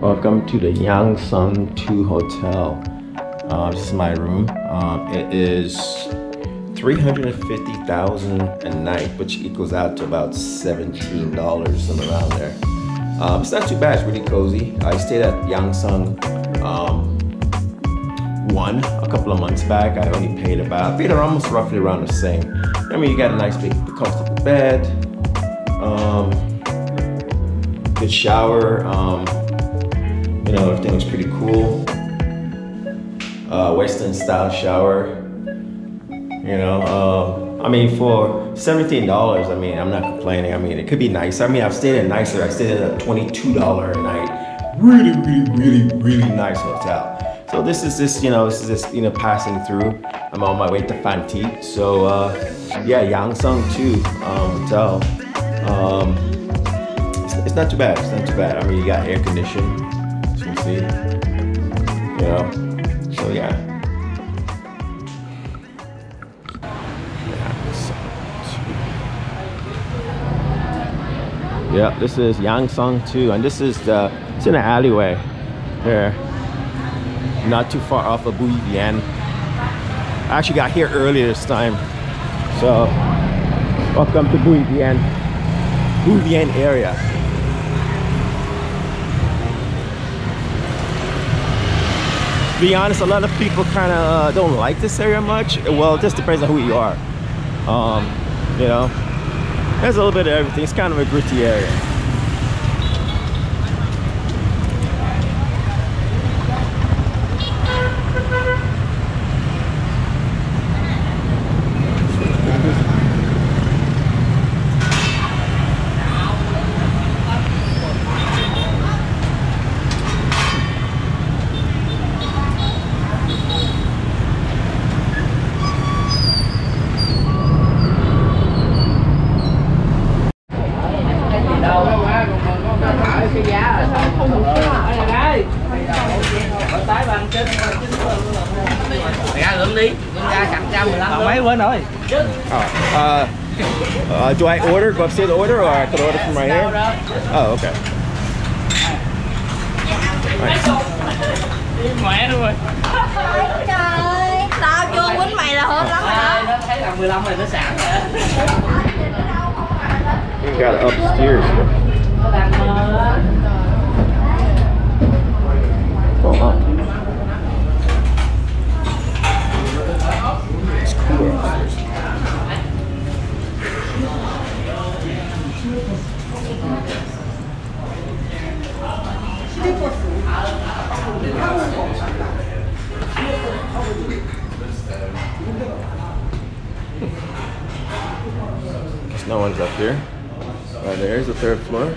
Welcome to the Yangsung 2 Hotel. Uh, this is my room. Um, it is 350,000 a night, which equals out to about $17, something around there. Um, it's not too bad, it's really cozy. I stayed at Yangsung um, one a couple of months back. I only paid about, I paid almost roughly around the same. I mean, you got a nice big comfortable bed, um, good shower, um, you know, everything was pretty cool. Uh, Western style shower. You know, uh, I mean, for $17, I mean, I'm not complaining. I mean, it could be nicer. I mean, I've stayed in nicer. I stayed in a $22 a night. Really, really, really, really nice hotel. So this is just, you know, this is just, you know, passing through. I'm on my way to Phan Thiet. So, uh, yeah, Yangsung too um, hotel. Um, it's, it's not too bad. It's not too bad. I mean, you got air conditioning see. You know? So yeah. Yeah, this is Yangsung 2, and this is the, it's in an alleyway here. Not too far off of Bui Vien. I actually got here earlier this time. So, welcome to Bui Vien, Bui Vien area. Be honest, a lot of people kind of uh, don't like this area much. Well, it just depends on who you are. Um, you know, there's a little bit of everything. It's kind of a gritty area. cái giá ở đó không được ở đây ở tái bằng trên ra lượm đi ra cạnh trăm à, mấy quên rồi Uh, do I order? Go upstairs and order, or I could order from right here? Oh, okay. Mẹ luôn rồi. Trời tao chưa quýnh mày là hơn lắm rồi. Nó thấy là 15 rồi nó sẵn rồi. Got upstairs. No one's up here. Right there's the third floor.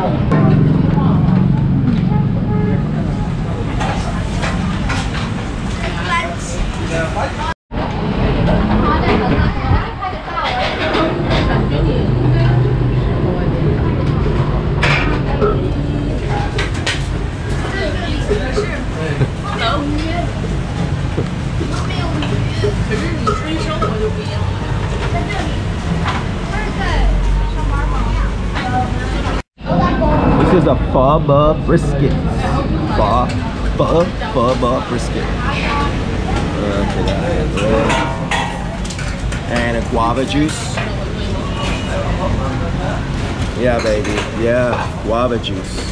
This is a pho brisket. Pho, pho, pho brisket. And a guava juice. Yeah, baby. Yeah, guava juice.